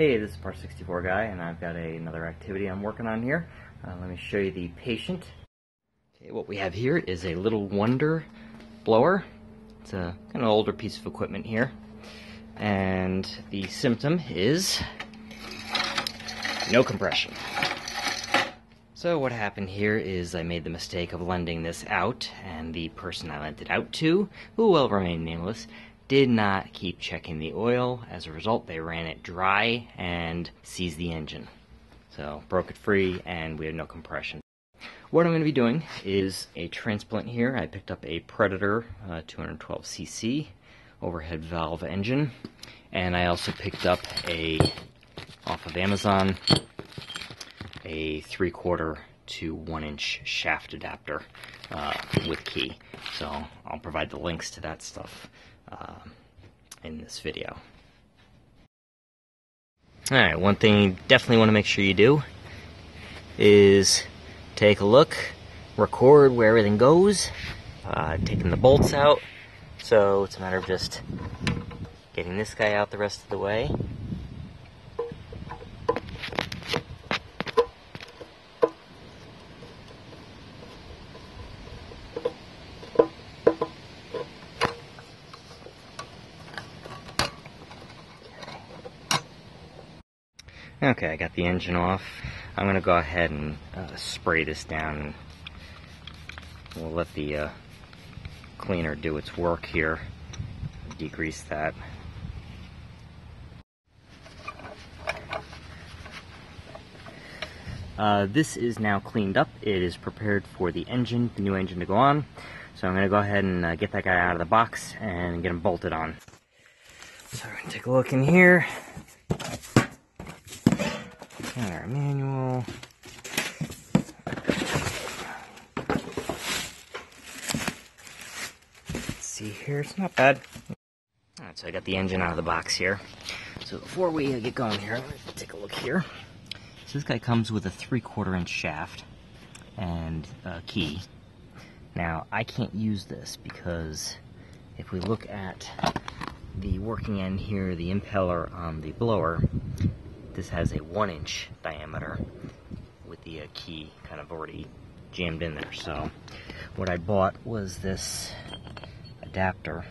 Hey, this is Part 64 Guy, and I've got a, another activity I'm working on here. Uh, let me show you the patient. Okay, what we have here is a little Wonder blower. It's a kind of older piece of equipment here. And the symptom is no compression. So what happened here is I made the mistake of lending this out, and the person I lent it out to, who will remain nameless, did not keep checking the oil. As a result, they ran it dry and seized the engine. So broke it free and we had no compression. What I'm going to be doing is a transplant here. I picked up a Predator uh, 212cc overhead valve engine and I also picked up a off of Amazon a three quarter to one inch shaft adapter uh, with key. So I'll provide the links to that stuff uh, in this video. Alright, one thing you definitely want to make sure you do is take a look, record where everything goes, uh, taking the bolts out. So it's a matter of just getting this guy out the rest of the way. Okay, I got the engine off. I'm going to go ahead and uh, spray this down. We'll let the uh, cleaner do its work here. Degrease that. Uh, this is now cleaned up. It is prepared for the engine, the new engine to go on. So I'm going to go ahead and uh, get that guy out of the box and get him bolted on. So we're going to take a look in here. Manual. Let's see here, it's not bad. Alright, so I got the engine out of the box here. So before we uh, get going here, let's take a look here. So this guy comes with a three quarter inch shaft and a key. Now, I can't use this because if we look at the working end here, the impeller on the blower, this has a one inch diameter with the uh, key kind of already jammed in there. So what I bought was this adapter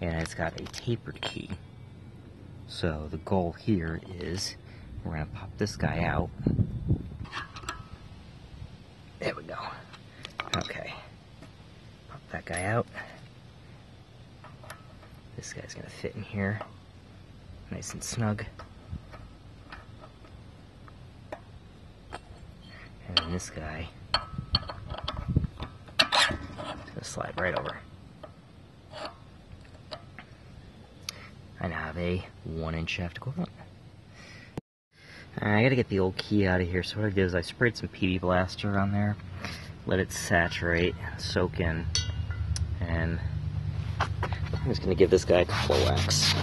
and it's got a tapered key. So the goal here is we're gonna pop this guy out. There we go. Okay. Pop that guy out. This guy's gonna fit in here. Nice and snug. And then this guy is gonna slide right over. I now have a one inch shaft equivalent. I gotta get the old key out of here, so what I did is I sprayed some PB Blaster on there, let it saturate, soak in, and I'm just gonna give this guy a couple of whacks.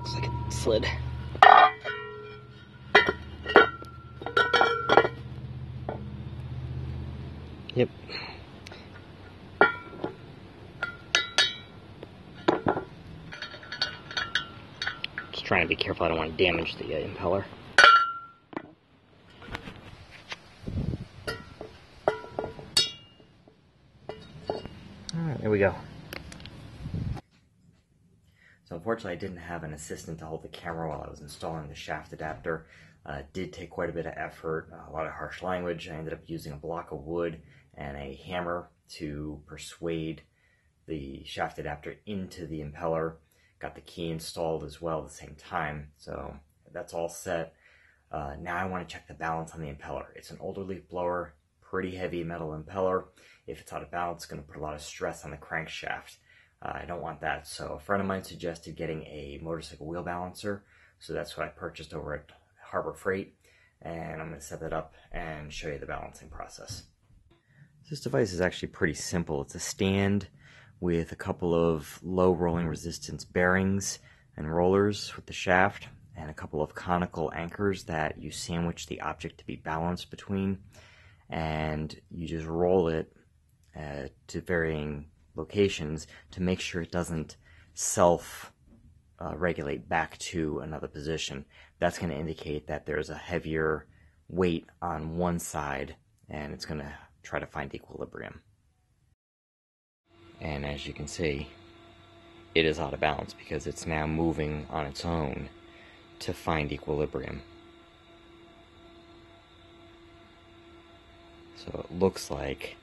Looks like it slid. Trying to be careful, I don't want to damage the uh, impeller. Alright, there we go. So unfortunately I didn't have an assistant to hold the camera while I was installing the shaft adapter. Uh, it did take quite a bit of effort, a lot of harsh language. I ended up using a block of wood and a hammer to persuade the shaft adapter into the impeller. Got the key installed as well at the same time. So that's all set. Uh, now I want to check the balance on the impeller. It's an older leaf blower, pretty heavy metal impeller. If it's out of balance, it's going to put a lot of stress on the crankshaft. Uh, I don't want that. So a friend of mine suggested getting a motorcycle wheel balancer. So that's what I purchased over at Harbor Freight. And I'm going to set that up and show you the balancing process. This device is actually pretty simple. It's a stand with a couple of low rolling resistance bearings and rollers with the shaft and a couple of conical anchors that you sandwich the object to be balanced between and you just roll it uh, to varying locations to make sure it doesn't self uh, regulate back to another position. That's going to indicate that there's a heavier weight on one side and it's going to try to find equilibrium. And as you can see, it is out of balance because it's now moving on its own to find equilibrium. So it looks like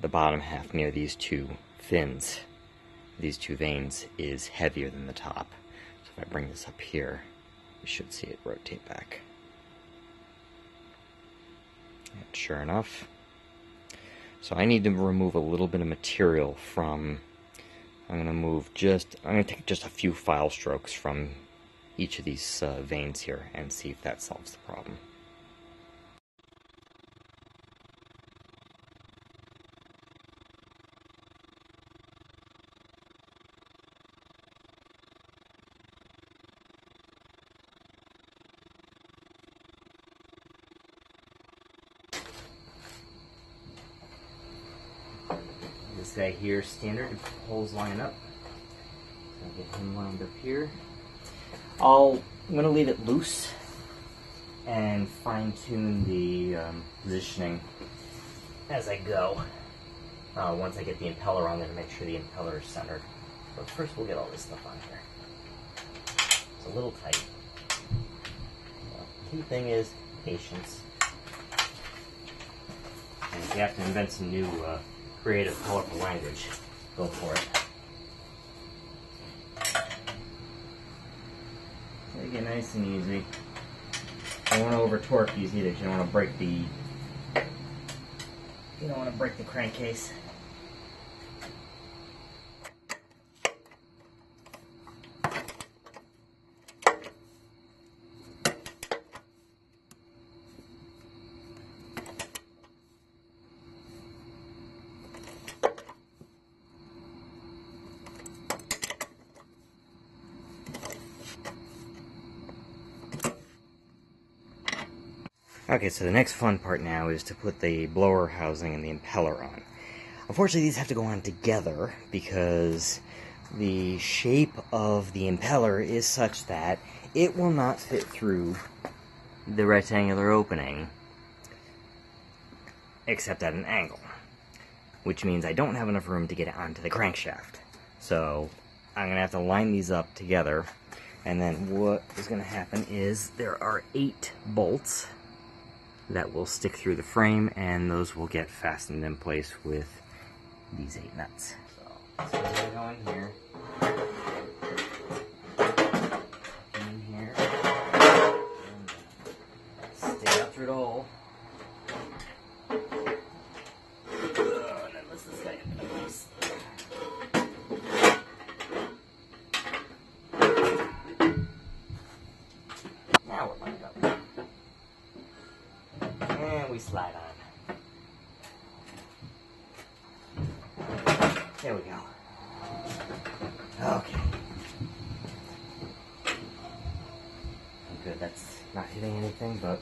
the bottom half near these two fins, these two vanes, is heavier than the top. So if I bring this up here, you should see it rotate back. And sure enough. So I need to remove a little bit of material from, I'm going to move just, I'm going to take just a few file strokes from each of these uh, vanes here and see if that solves the problem. Guy here, standard, holes line up. So I'll get him lined up here. I'll, I'm going to leave it loose and fine tune the um, positioning as I go. Uh, once I get the impeller on there to make sure the impeller is centered. But first we'll get all this stuff on here. It's a little tight. Key thing is patience. And you have to invent some new uh, creative, colorful language, go for it. Take it nice and easy. Don't want to over torque these either. You don't want to break the. You don't want to break the crankcase. Okay, so the next fun part now is to put the blower housing and the impeller on. Unfortunately, these have to go on together because the shape of the impeller is such that it will not fit through the rectangular opening except at an angle, which means I don't have enough room to get it onto the crankshaft. So I'm going to have to line these up together, and then what is going to happen is there are eight bolts that will stick through the frame and those will get fastened in place with these eight nuts. So, here. Slide on. There we go. Okay. Good, that's not hitting anything, but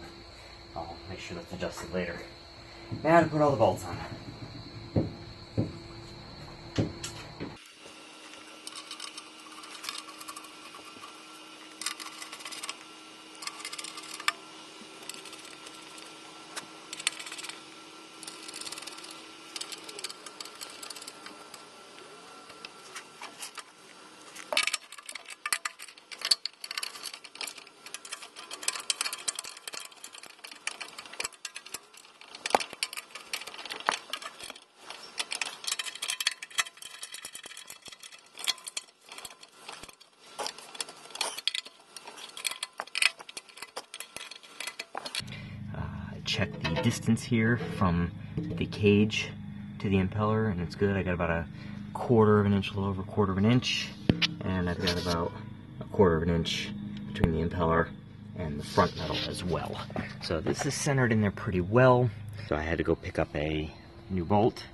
I'll make sure that's adjusted later. Now to put all the bolts on. check the distance here from the cage to the impeller and it's good. I got about a quarter of an inch, a little over a quarter of an inch and I've got about a quarter of an inch between the impeller and the front metal as well. So this is centered in there pretty well. So I had to go pick up a new bolt.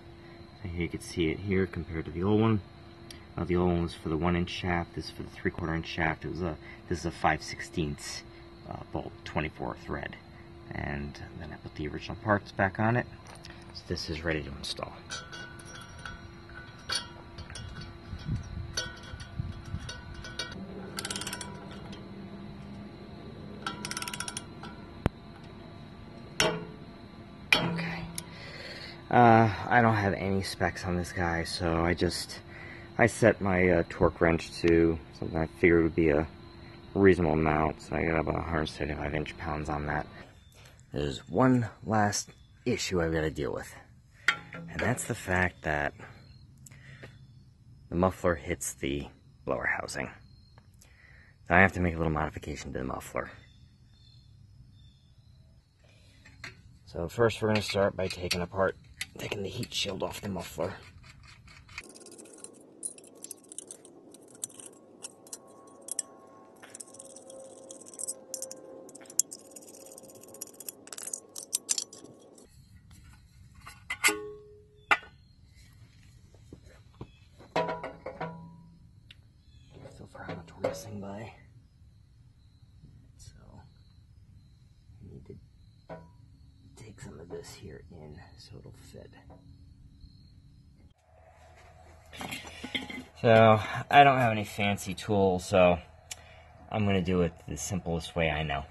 Here you can see it here compared to the old one. Uh, the old one was for the one inch shaft, this is for the three quarter inch shaft. It was a, this is a 5 16 uh, bolt, 24 thread and then I put the original parts back on it. So this is ready to install. Okay. Uh, I don't have any specs on this guy, so I just I set my uh, torque wrench to something I figured would be a reasonable amount, so I got about 175 inch pounds on that. There's one last issue I've got to deal with, and that's the fact that the muffler hits the blower housing. So I have to make a little modification to the muffler. So first we're going to start by taking apart, taking the heat shield off the muffler. Missing by. So I need to take some of this here in so it'll fit. So I don't have any fancy tools, so I'm gonna do it the simplest way I know.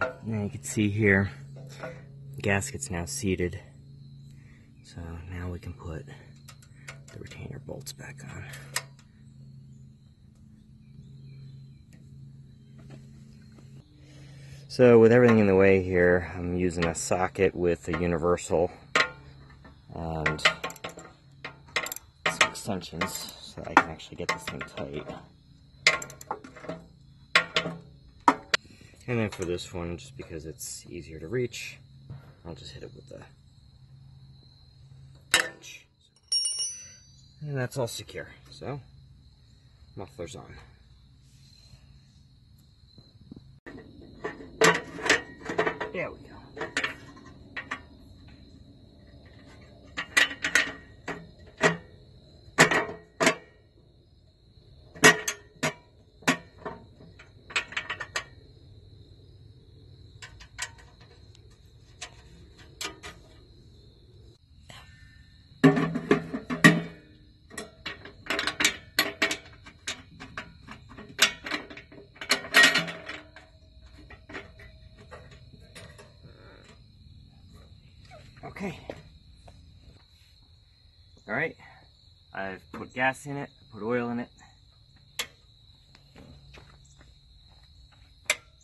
Now you can see here, the gasket's now seated. So now we can put the retainer bolts back on. So with everything in the way here, I'm using a socket with a universal and some extensions so that I can actually get this thing tight. And then for this one, just because it's easier to reach, I'll just hit it with the wrench. And that's all secure. So, muffler's on. There we go. Okay. All right. I've put gas in it, put oil in it.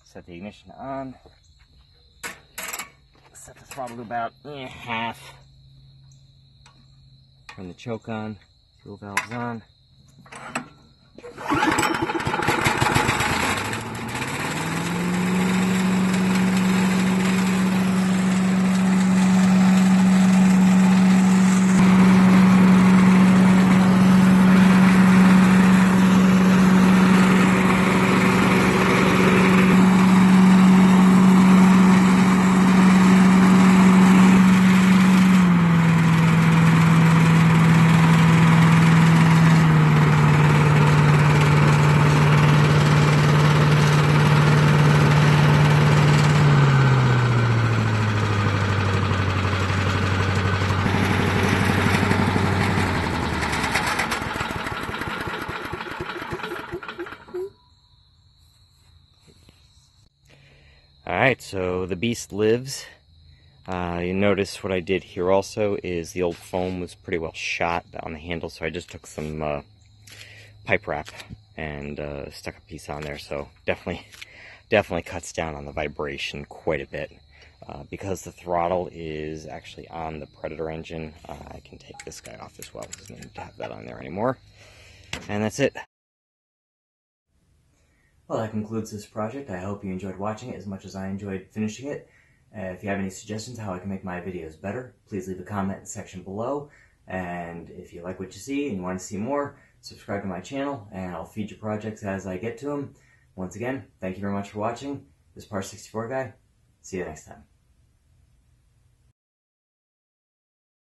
Set the ignition on. Set the throttle to about eh, half. Turn the choke on. Fuel valves on. Alright, so the beast lives. Uh, you notice what I did here also is the old foam was pretty well shot on the handle, so I just took some uh, pipe wrap and uh, stuck a piece on there. So definitely, definitely cuts down on the vibration quite a bit. Uh, because the throttle is actually on the Predator engine, uh, I can take this guy off as well. Doesn't need to have that on there anymore. And that's it. Well, that concludes this project. I hope you enjoyed watching it as much as I enjoyed finishing it. Uh, if you have any suggestions how I can make my videos better, please leave a comment section below. And if you like what you see and you want to see more, subscribe to my channel and I'll feed you projects as I get to them. Once again, thank you very much for watching This is Par 64 guy. See you next time.